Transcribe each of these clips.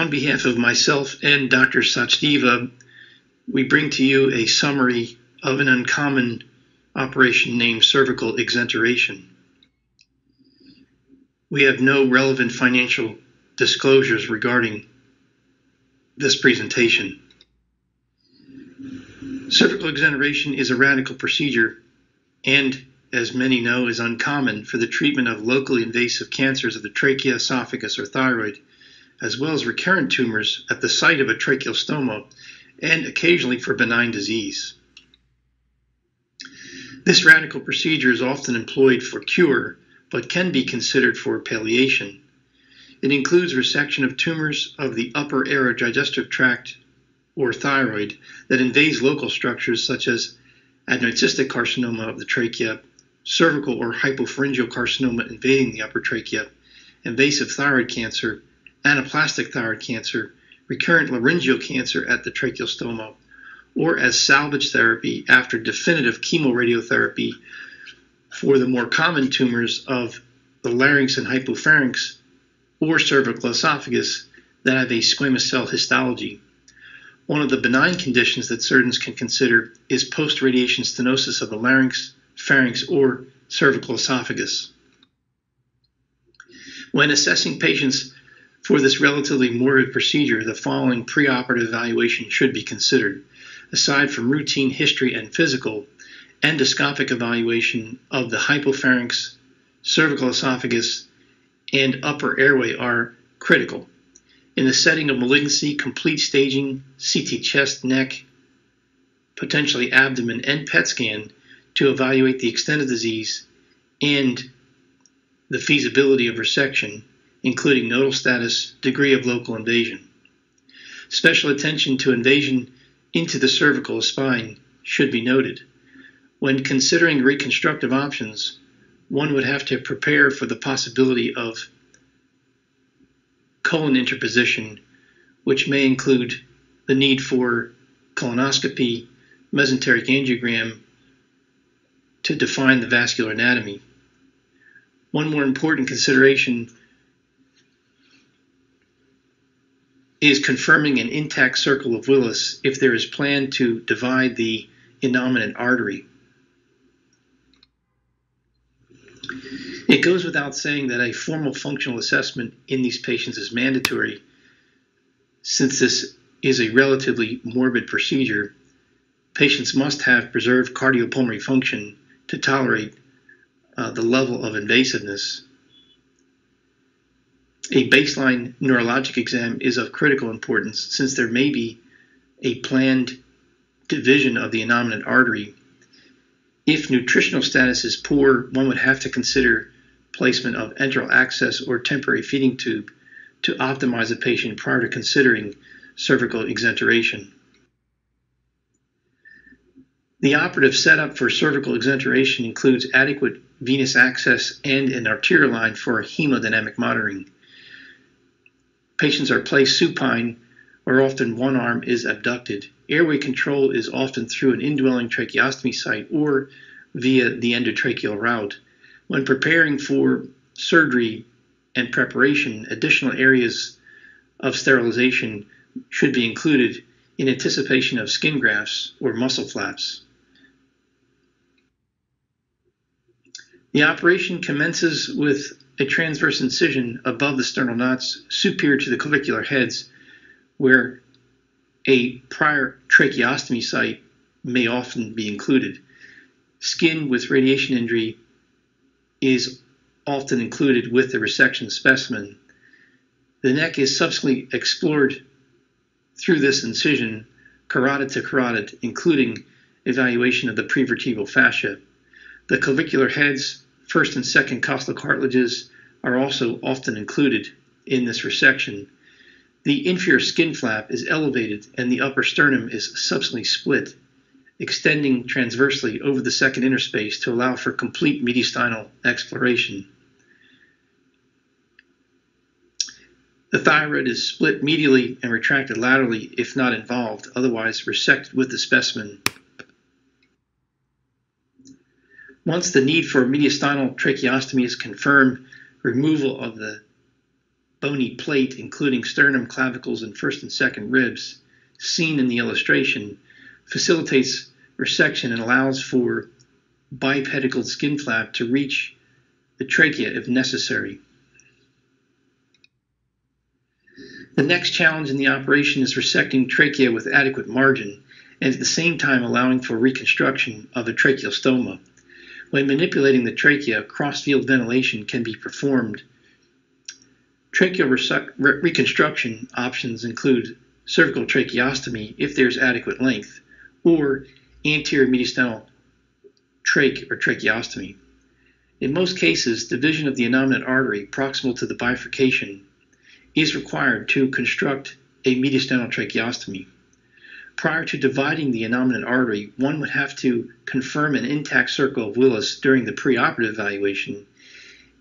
On behalf of myself and Dr. Sachdeva, we bring to you a summary of an uncommon operation named cervical exenteration. We have no relevant financial disclosures regarding this presentation. Cervical exenteration is a radical procedure and, as many know, is uncommon for the treatment of locally invasive cancers of the trachea, esophagus, or thyroid, as well as recurrent tumors at the site of a tracheostoma and occasionally for benign disease. This radical procedure is often employed for cure, but can be considered for palliation. It includes resection of tumors of the upper aerodigestive tract or thyroid that invades local structures such as adenoid cystic carcinoma of the trachea, cervical or hypopharyngeal carcinoma invading the upper trachea, invasive thyroid cancer, anaplastic thyroid cancer, recurrent laryngeal cancer at the tracheostoma, or as salvage therapy after definitive chemoradiotherapy for the more common tumors of the larynx and hypopharynx or cervical esophagus that have a squamous cell histology. One of the benign conditions that surgeons can consider is post radiation stenosis of the larynx, pharynx, or cervical esophagus. When assessing patients for this relatively morbid procedure, the following preoperative evaluation should be considered aside from routine history and physical, endoscopic evaluation of the hypopharynx, cervical esophagus, and upper airway are critical. In the setting of malignancy, complete staging, CT chest, neck, potentially abdomen, and PET scan to evaluate the extent of disease and the feasibility of resection, including nodal status, degree of local invasion. Special attention to invasion into the cervical spine should be noted. When considering reconstructive options, one would have to prepare for the possibility of colon interposition, which may include the need for colonoscopy, mesenteric angiogram to define the vascular anatomy. One more important consideration is confirming an intact circle of Willis if there is plan to divide the innominate artery. It goes without saying that a formal functional assessment in these patients is mandatory since this is a relatively morbid procedure. Patients must have preserved cardiopulmonary function to tolerate uh, the level of invasiveness a baseline neurologic exam is of critical importance since there may be a planned division of the innominate artery. If nutritional status is poor, one would have to consider placement of enteral access or temporary feeding tube to optimize a patient prior to considering cervical exenteration. The operative setup for cervical exenteration includes adequate venous access and an arterial line for hemodynamic monitoring. Patients are placed supine, or often one arm is abducted. Airway control is often through an indwelling tracheostomy site or via the endotracheal route. When preparing for surgery and preparation, additional areas of sterilization should be included in anticipation of skin grafts or muscle flaps. The operation commences with a transverse incision above the sternal notch superior to the clavicular heads, where a prior tracheostomy site may often be included. Skin with radiation injury is often included with the resection specimen. The neck is subsequently explored through this incision, carotid to carotid, including evaluation of the prevertebral fascia. The clavicular heads first and second costal cartilages are also often included in this resection. The inferior skin flap is elevated and the upper sternum is subsequently split, extending transversely over the second interspace to allow for complete mediastinal exploration. The thyroid is split medially and retracted laterally if not involved, otherwise resected with the specimen once the need for mediastinal tracheostomy is confirmed, removal of the bony plate, including sternum, clavicles, and first and second ribs, seen in the illustration, facilitates resection and allows for bipedicled skin flap to reach the trachea if necessary. The next challenge in the operation is resecting trachea with adequate margin and at the same time allowing for reconstruction of a tracheostoma. When manipulating the trachea, cross-field ventilation can be performed. Tracheal reconstruction options include cervical tracheostomy if there's adequate length, or anterior mediastinal trach or tracheostomy. In most cases, division of the innominate artery proximal to the bifurcation is required to construct a mediastinal tracheostomy. Prior to dividing the innominate artery, one would have to confirm an intact circle of Willis during the preoperative evaluation,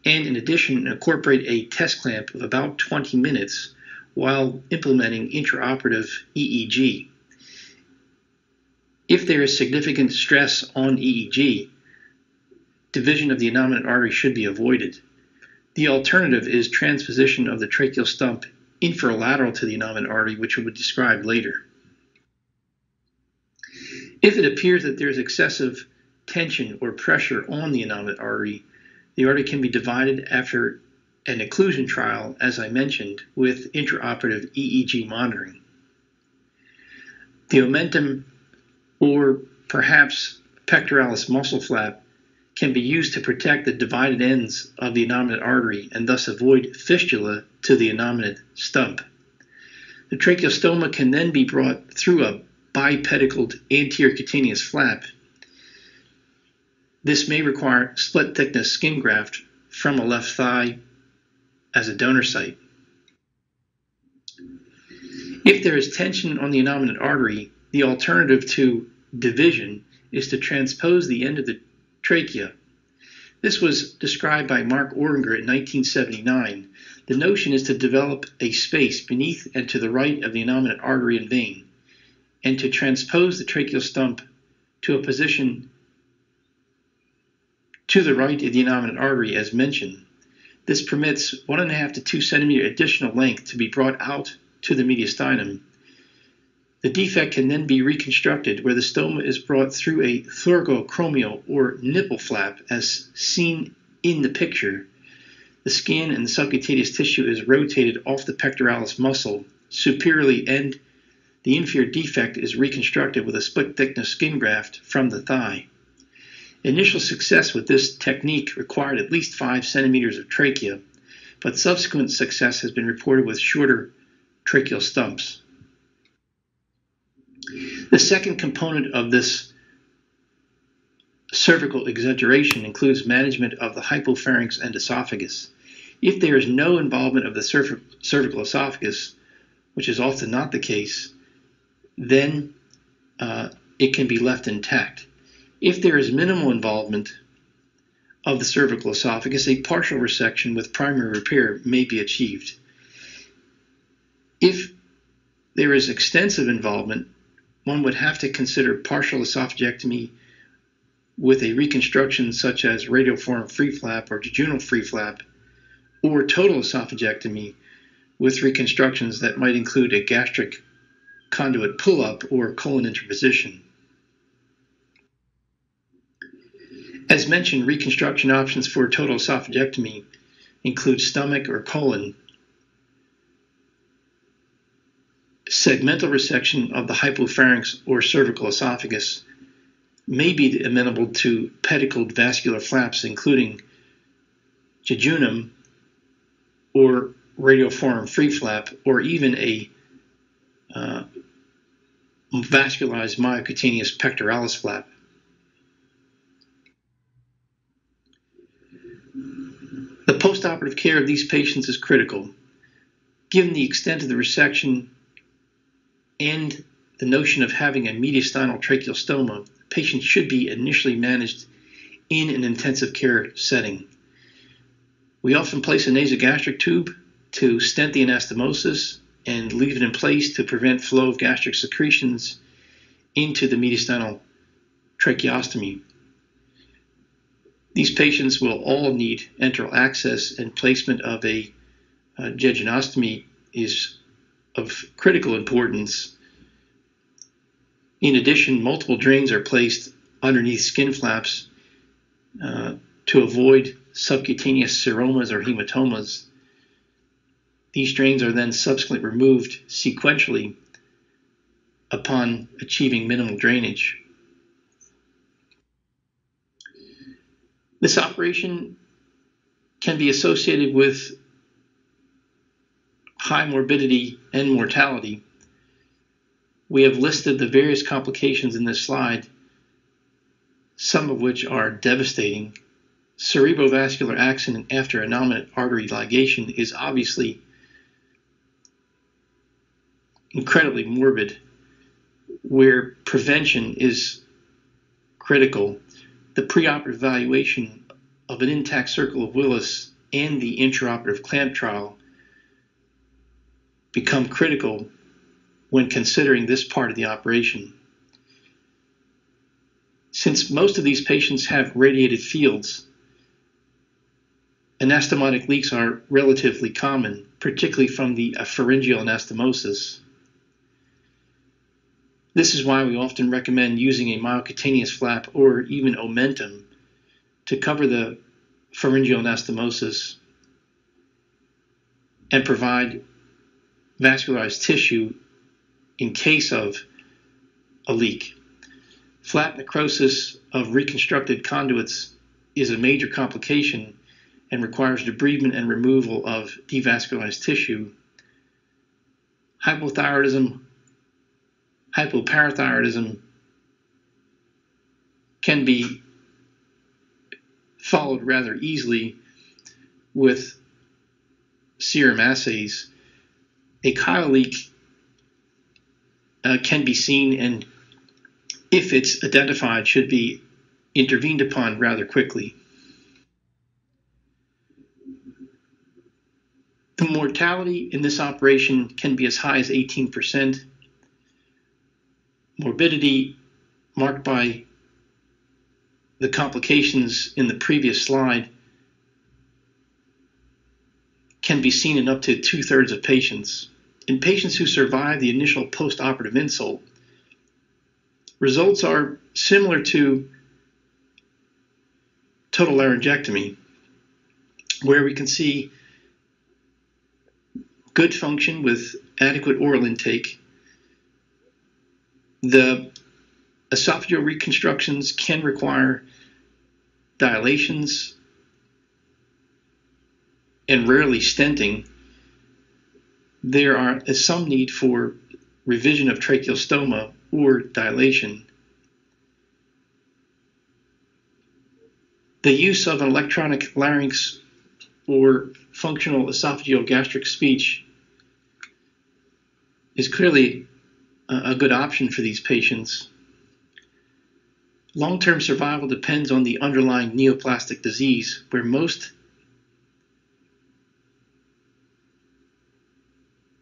and in addition, incorporate a test clamp of about 20 minutes while implementing intraoperative EEG. If there is significant stress on EEG, division of the innominate artery should be avoided. The alternative is transposition of the tracheal stump inferolateral to the innominate artery, which we will describe later. If it appears that there is excessive tension or pressure on the innominate artery, the artery can be divided after an occlusion trial, as I mentioned, with intraoperative EEG monitoring. The omentum or perhaps pectoralis muscle flap can be used to protect the divided ends of the innominate artery and thus avoid fistula to the innominate stump. The tracheostoma can then be brought through a bipedicled anterior cutaneous flap. This may require split thickness skin graft from a left thigh as a donor site. If there is tension on the innominate artery, the alternative to division is to transpose the end of the trachea. This was described by Mark Orringer in 1979. The notion is to develop a space beneath and to the right of the innominate artery and vein, and to transpose the tracheal stump to a position to the right of the innominate artery as mentioned. This permits one and a half to two centimeter additional length to be brought out to the mediastinum the defect can then be reconstructed where the stoma is brought through a thoracoacromial or nipple flap as seen in the picture. The skin and the subcutaneous tissue is rotated off the pectoralis muscle superiorly and the inferior defect is reconstructed with a split thickness skin graft from the thigh. Initial success with this technique required at least 5 centimeters of trachea, but subsequent success has been reported with shorter tracheal stumps. The second component of this cervical exenteration includes management of the hypopharynx and esophagus. If there is no involvement of the cervical esophagus, which is often not the case, then uh, it can be left intact. If there is minimal involvement of the cervical esophagus, a partial resection with primary repair may be achieved. If there is extensive involvement, one would have to consider partial esophagectomy with a reconstruction such as radial forearm free flap or jejunal free flap, or total esophagectomy with reconstructions that might include a gastric conduit pull up or colon interposition. As mentioned, reconstruction options for total esophagectomy include stomach or colon, segmental resection of the hypopharynx or cervical esophagus may be amenable to pedicled vascular flaps, including jejunum or radial forearm free flap, or even a uh, vascularized myocutaneous pectoralis flap. The postoperative care of these patients is critical. Given the extent of the resection and the notion of having a mediastinal tracheostoma, patients should be initially managed in an intensive care setting. We often place a nasogastric tube to stent the anastomosis and leave it in place to prevent flow of gastric secretions into the mediastinal tracheostomy. These patients will all need enteral access and placement of a uh, jejunostomy is of critical importance. In addition, multiple drains are placed underneath skin flaps uh, to avoid subcutaneous seromas or hematomas. These drains are then subsequently removed sequentially upon achieving minimal drainage. This operation can be associated with high morbidity and mortality. We have listed the various complications in this slide, some of which are devastating. Cerebrovascular accident after innominate artery ligation is obviously incredibly morbid, where prevention is critical the preoperative evaluation of an intact circle of Willis and the intraoperative clamp trial become critical when considering this part of the operation. Since most of these patients have radiated fields, anastomotic leaks are relatively common, particularly from the pharyngeal anastomosis. This is why we often recommend using a myocutaneous flap or even omentum to cover the pharyngeal anastomosis and provide vascularized tissue in case of a leak. Flap necrosis of reconstructed conduits is a major complication and requires debridement and removal of devascularized tissue. Hypothyroidism hypoparathyroidism can be followed rather easily with serum assays. A chyle leak uh, can be seen and if it's identified should be intervened upon rather quickly. The mortality in this operation can be as high as 18% morbidity marked by the complications in the previous slide can be seen in up to two thirds of patients. In patients who survive the initial postoperative insult, results are similar to total laryngectomy, where we can see good function with adequate oral intake the esophageal reconstructions can require dilations and rarely stenting. There are, is some need for revision of tracheostoma or dilation. The use of an electronic larynx or functional esophageal gastric speech is clearly a good option for these patients. Long term survival depends on the underlying neoplastic disease, where most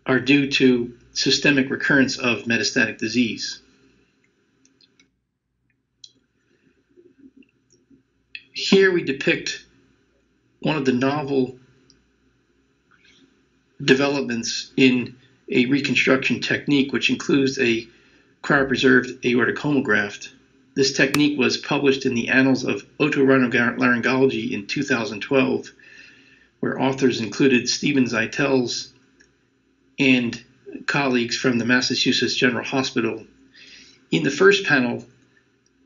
are due to systemic recurrence of metastatic disease. Here we depict one of the novel developments in a reconstruction technique which includes a cryopreserved aortic homograft. This technique was published in the Annals of Otorhinolaryngology in 2012, where authors included Steven Zeitels and colleagues from the Massachusetts General Hospital. In the first panel,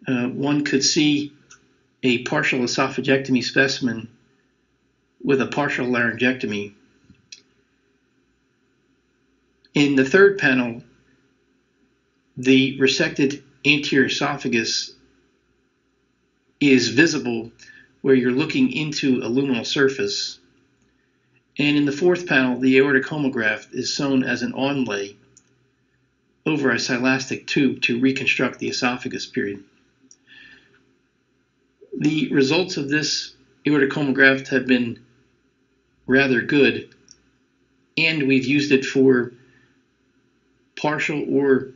uh, one could see a partial esophagectomy specimen with a partial laryngectomy. In the third panel, the resected anterior esophagus is visible where you're looking into a luminal surface. And in the fourth panel, the aortic homograft is sewn as an onlay over a silastic tube to reconstruct the esophagus period. The results of this aortic homograft have been rather good, and we've used it for partial or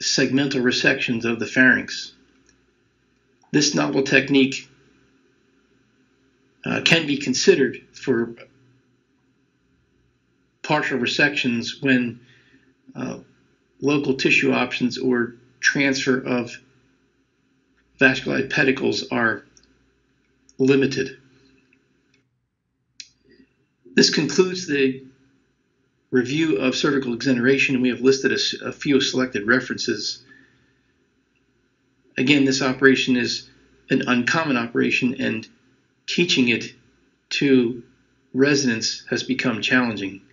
segmental resections of the pharynx. This novel technique uh, can be considered for partial resections when uh, local tissue options or transfer of vascular pedicles are limited. This concludes the review of cervical exenteration, and we have listed a, a few selected references. Again, this operation is an uncommon operation, and teaching it to residents has become challenging.